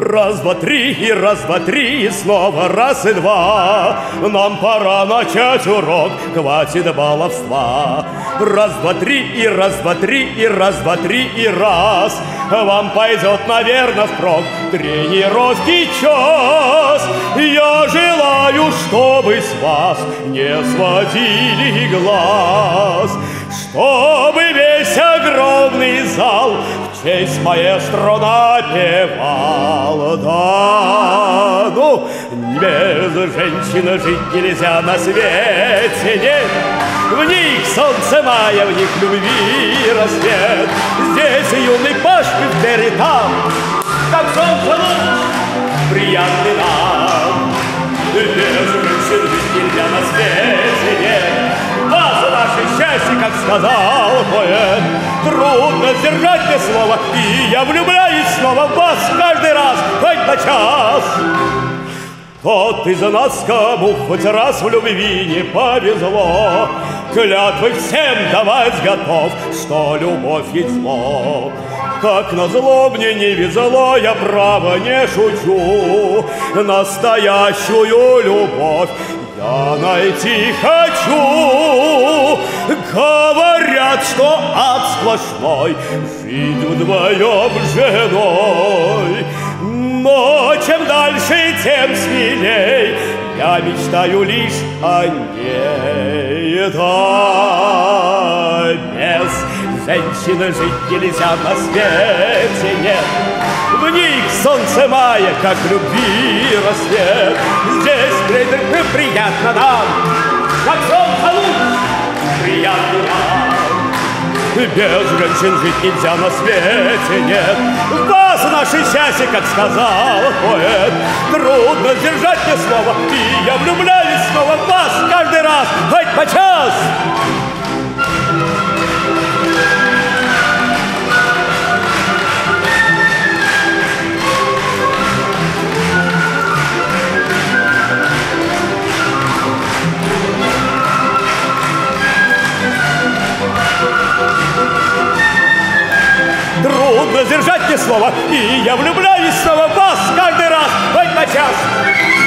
Раз, два, три, и раз, два, три, и снова раз и два. Нам пора начать урок, хватит баловства. Раз, два, три, и раз, два, три, и раз, два, три, и раз. Вам пойдет, наверное, впрок тренировки час. Я желаю, чтобы с вас не сводили глаз, чтобы весь огромный честь маэстро напевал. Да, ну, без женщины жить нельзя на свете, нет. В них солнце мая, в них любви рассвет. Здесь юный паш и там, как солнце приятный как сказал поэт, Трудно сдержать мне слово, и я влюбляюсь снова в вас каждый раз, хоть на час. Тот из нас, кому хоть раз в любви не повезло, Клятвы всем давать готов, что любовь есть зло. Как назло мне не везло, я право не шучу, Настоящую любовь я найти хочу. Говорят, что ад сплошной, жить вдвоем с женой. Но чем дальше, тем смелей Я мечтаю лишь о ней Да, без женщины жить нельзя на свете нет. В них солнце мая, как любви рассвет. Здесь при- приятно нам, как солнце луч Приятно без женщин жить нельзя на свете, нет. Вас наше счастье, как сказал поэт Трудно сдержать мне слово И я влюбляюсь снова Трудно сдержать мне слово И я влюбляюсь снова в вас каждый раз. Хоть на час